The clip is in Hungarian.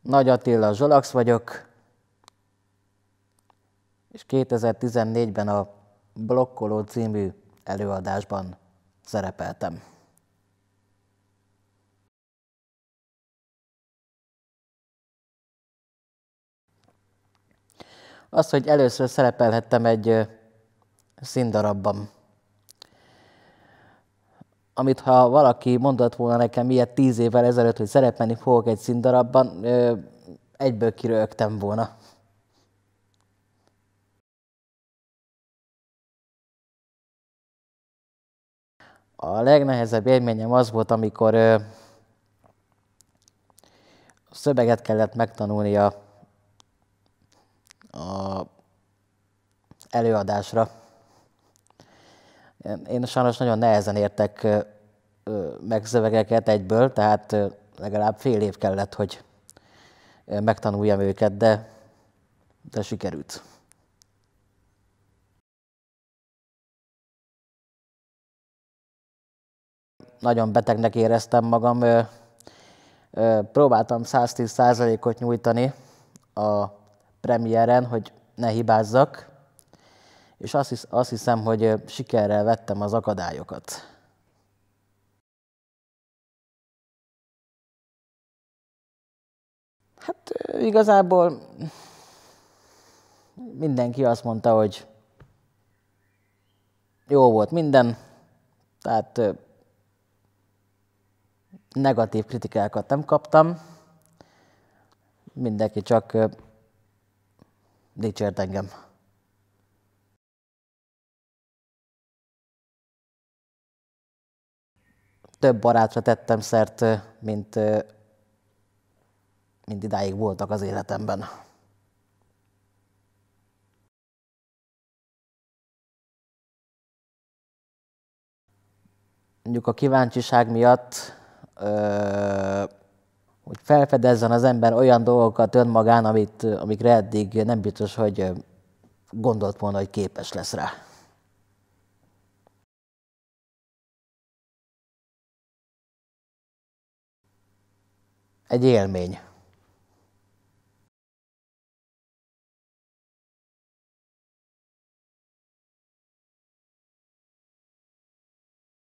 Nagy Attila Zsolax vagyok, és 2014-ben a Blokkoló című előadásban szerepeltem. Az, hogy először szerepelhettem egy színdarabban. Amit ha valaki mondott volna nekem ilyet tíz évvel ezelőtt, hogy szerepelni fogok egy színdarabban, egyből kirögtem volna. A legnehezebb élményem az volt, amikor ö, szöveget kellett megtanulni a, a előadásra. Én sajnos nagyon nehezen értek meg egyből, tehát legalább fél év kellett, hogy megtanuljam őket, de, de sikerült. nagyon betegnek éreztem magam. Próbáltam 110%-ot nyújtani a premiéren, hogy ne hibázzak, és azt, hisz, azt hiszem, hogy sikerrel vettem az akadályokat. Hát igazából mindenki azt mondta, hogy jó volt minden, tehát negatív kritikákat nem kaptam, mindenki csak dicsért engem. Több barátra tettem szert, mint, mint idáig voltak az életemben. Mondjuk a kíváncsiság miatt hogy felfedezzen az ember olyan dolgokat önmagán, amit, amikre eddig nem biztos, hogy gondolt volna, hogy képes lesz rá. Egy élmény.